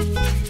Bye.